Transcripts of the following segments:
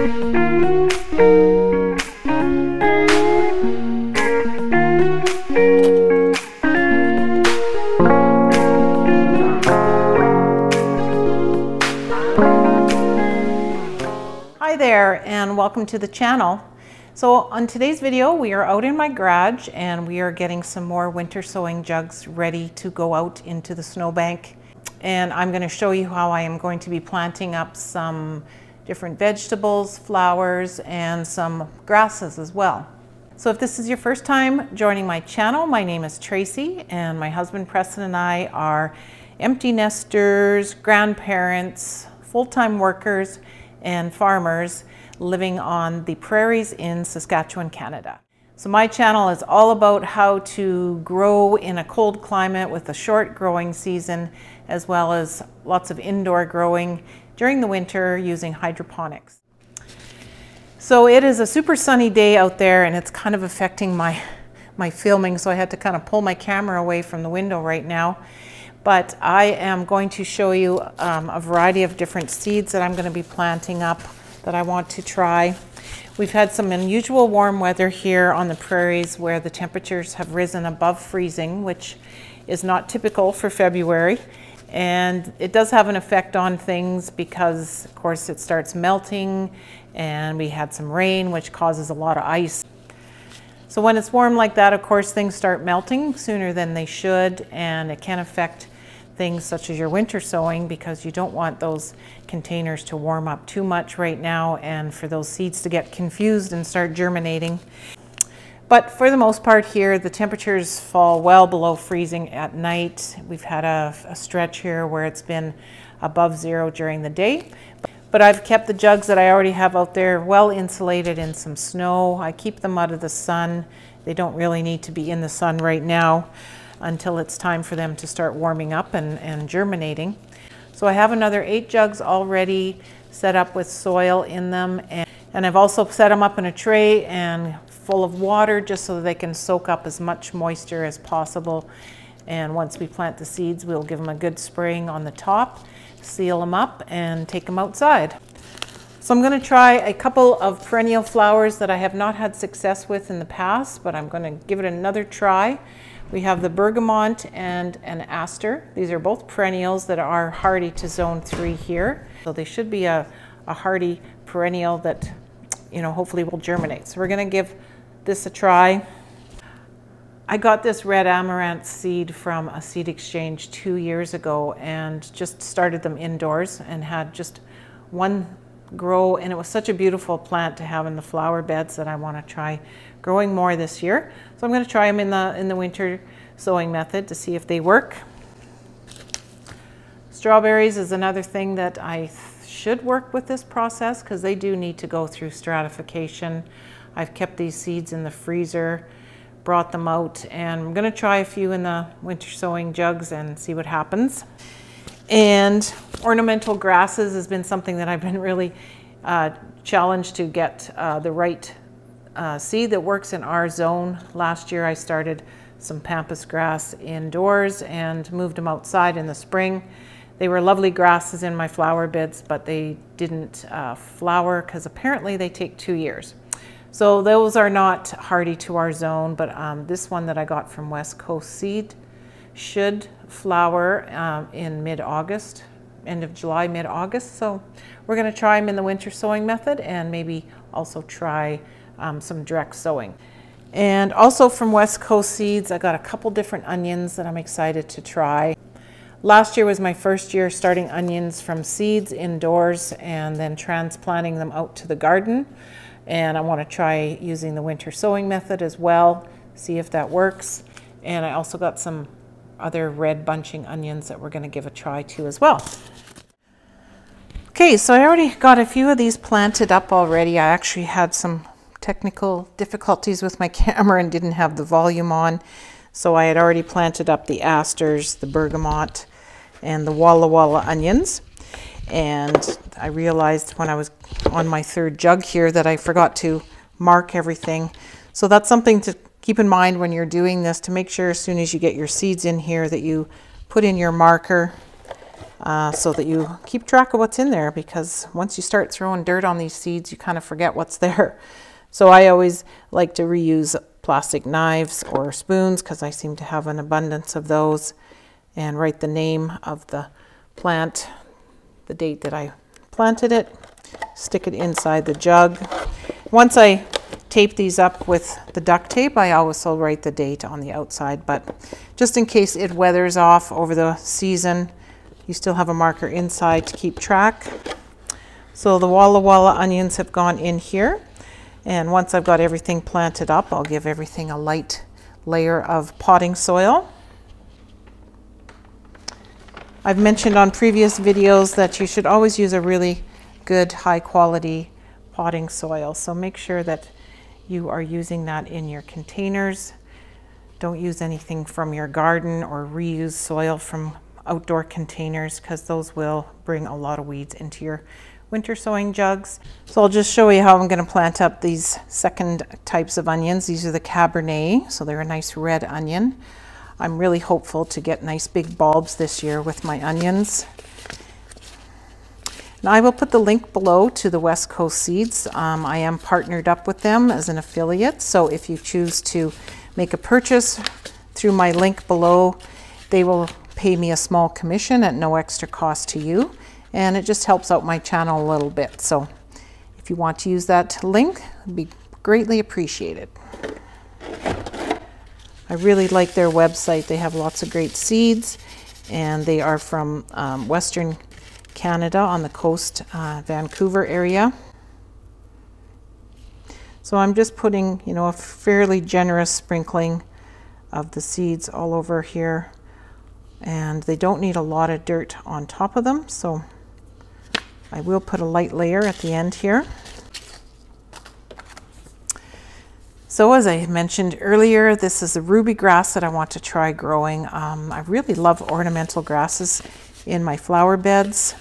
Hi there and welcome to the channel. So on today's video we are out in my garage and we are getting some more winter sowing jugs ready to go out into the snowbank and I'm going to show you how I am going to be planting up some different vegetables, flowers and some grasses as well. So if this is your first time joining my channel, my name is Tracy and my husband Preston and I are empty nesters, grandparents, full-time workers and farmers living on the prairies in Saskatchewan, Canada. So my channel is all about how to grow in a cold climate with a short growing season, as well as lots of indoor growing during the winter using hydroponics. So it is a super sunny day out there and it's kind of affecting my, my filming, so I had to kind of pull my camera away from the window right now but I am going to show you um, a variety of different seeds that I'm going to be planting up that I want to try. We've had some unusual warm weather here on the prairies where the temperatures have risen above freezing, which is not typical for February. And it does have an effect on things because, of course, it starts melting and we had some rain, which causes a lot of ice. So when it's warm like that, of course, things start melting sooner than they should, and it can affect things such as your winter sowing because you don't want those containers to warm up too much right now and for those seeds to get confused and start germinating. But for the most part here, the temperatures fall well below freezing at night. We've had a, a stretch here where it's been above zero during the day. But I've kept the jugs that I already have out there well insulated in some snow. I keep them out of the sun. They don't really need to be in the sun right now until it's time for them to start warming up and, and germinating. So I have another eight jugs already set up with soil in them and, and I've also set them up in a tray and full of water just so they can soak up as much moisture as possible. And once we plant the seeds, we'll give them a good spraying on the top, seal them up and take them outside. So I'm going to try a couple of perennial flowers that I have not had success with in the past, but I'm going to give it another try. We have the bergamot and an aster. These are both perennials that are hardy to zone three here. So they should be a, a hardy perennial that, you know, hopefully will germinate. So we're gonna give this a try. I got this red amaranth seed from a seed exchange two years ago and just started them indoors and had just one grow and it was such a beautiful plant to have in the flower beds that I want to try growing more this year. So I'm going to try them in the in the winter sowing method to see if they work. Strawberries is another thing that I should work with this process because they do need to go through stratification. I've kept these seeds in the freezer, brought them out, and I'm going to try a few in the winter sowing jugs and see what happens. And ornamental grasses has been something that I've been really uh, challenged to get uh, the right uh, seed that works in our zone. Last year I started some pampas grass indoors and moved them outside in the spring. They were lovely grasses in my flower beds, but they didn't uh, flower because apparently they take two years. So those are not hardy to our zone, but um, this one that I got from West Coast Seed should flower um, in mid-August, end of July, mid-August. So we're going to try them in the winter sowing method and maybe also try um, some direct sowing. And also from West Coast Seeds, I got a couple different onions that I'm excited to try. Last year was my first year starting onions from seeds indoors and then transplanting them out to the garden. And I want to try using the winter sowing method as well, see if that works. And I also got some other red bunching onions that we're going to give a try to as well. Okay, so I already got a few of these planted up already. I actually had some technical difficulties with my camera and didn't have the volume on. So I had already planted up the asters, the bergamot, and the Walla Walla onions. And I realized when I was on my third jug here that I forgot to mark everything. So that's something to keep in mind when you're doing this to make sure as soon as you get your seeds in here that you put in your marker uh, so that you keep track of what's in there because once you start throwing dirt on these seeds, you kind of forget what's there. So I always like to reuse plastic knives or spoons because I seem to have an abundance of those and write the name of the plant, the date that I planted it, stick it inside the jug. Once I tape these up with the duct tape, I also write the date on the outside, but just in case it weathers off over the season, you still have a marker inside to keep track. So the Walla Walla onions have gone in here. And once I've got everything planted up, I'll give everything a light layer of potting soil. I've mentioned on previous videos that you should always use a really good high quality potting soil. So make sure that you are using that in your containers. Don't use anything from your garden or reuse soil from outdoor containers because those will bring a lot of weeds into your winter sowing jugs. So I'll just show you how I'm going to plant up these second types of onions. These are the Cabernet, so they're a nice red onion. I'm really hopeful to get nice big bulbs this year with my onions. And I will put the link below to the West Coast Seeds. Um, I am partnered up with them as an affiliate, so if you choose to make a purchase through my link below, they will pay me a small commission at no extra cost to you and it just helps out my channel a little bit. So if you want to use that link, it'd be greatly appreciated. I really like their website. They have lots of great seeds and they are from um, Western Canada on the coast, uh, Vancouver area. So I'm just putting, you know, a fairly generous sprinkling of the seeds all over here. And they don't need a lot of dirt on top of them, so I will put a light layer at the end here. So as I mentioned earlier, this is a ruby grass that I want to try growing. Um, I really love ornamental grasses in my flower beds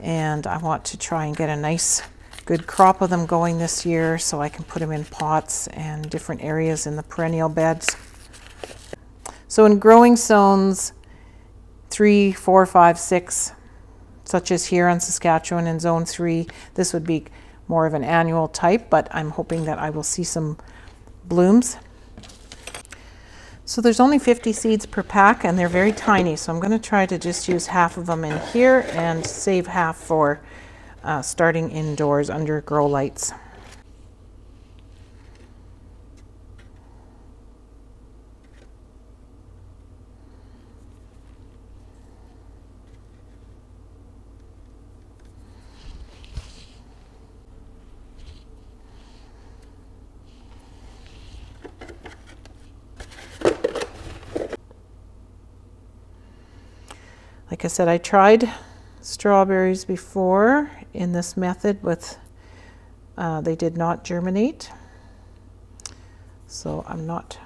and I want to try and get a nice good crop of them going this year so I can put them in pots and different areas in the perennial beds. So in growing zones three, four, five, six, such as here on Saskatchewan in zone three. This would be more of an annual type, but I'm hoping that I will see some blooms. So there's only 50 seeds per pack and they're very tiny. So I'm going to try to just use half of them in here and save half for uh, starting indoors under grow lights. Like I said, I tried strawberries before in this method with, uh, they did not germinate. So I'm not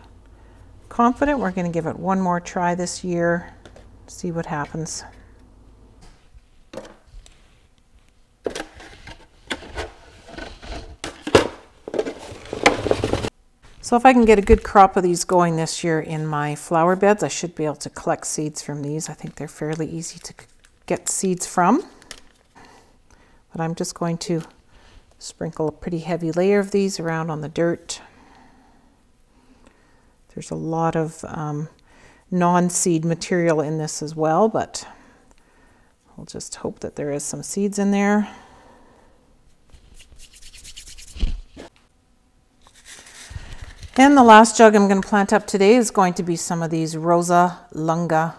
confident. We're going to give it one more try this year, see what happens. So if I can get a good crop of these going this year in my flower beds, I should be able to collect seeds from these. I think they're fairly easy to get seeds from. But I'm just going to sprinkle a pretty heavy layer of these around on the dirt. There's a lot of um, non-seed material in this as well, but we'll just hope that there is some seeds in there. And the last jug I'm going to plant up today is going to be some of these Rossa Lunga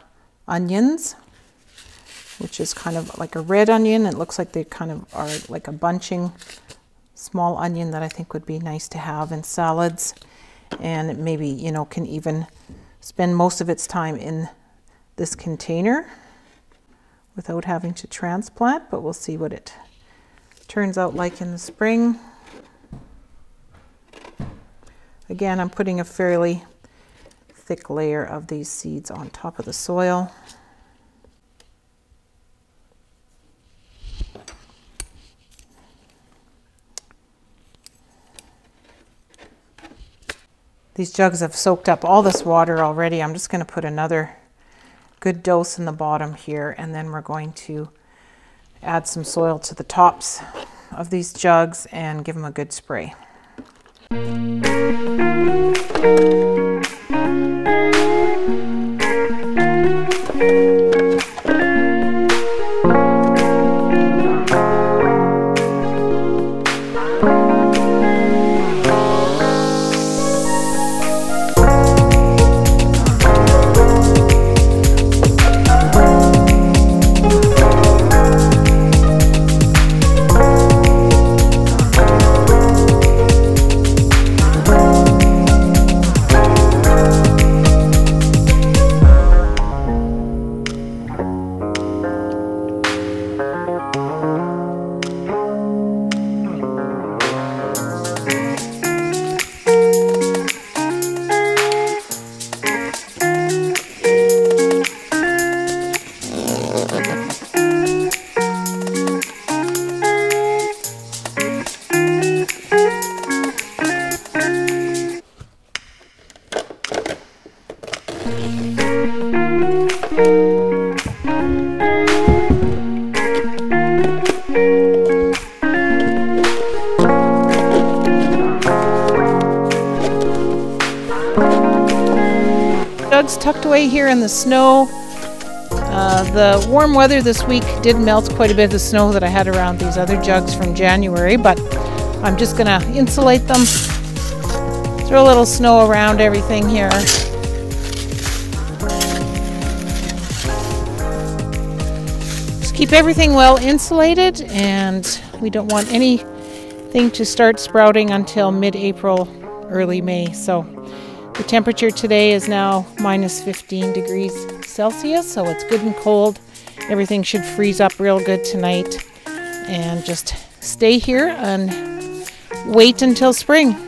onions, which is kind of like a red onion. It looks like they kind of are like a bunching small onion that I think would be nice to have in salads. And maybe, you know, can even spend most of its time in this container without having to transplant, but we'll see what it turns out like in the spring. Again, I'm putting a fairly thick layer of these seeds on top of the soil. These jugs have soaked up all this water already. I'm just going to put another good dose in the bottom here and then we're going to add some soil to the tops of these jugs and give them a good spray. Thank you. Jugs tucked away here in the snow. Uh, the warm weather this week did melt quite a bit of the snow that I had around these other jugs from January, but I'm just going to insulate them. Throw a little snow around everything here. Keep everything well insulated and we don't want anything to start sprouting until mid-April, early May. So the temperature today is now minus 15 degrees Celsius, so it's good and cold. Everything should freeze up real good tonight. And just stay here and wait until spring.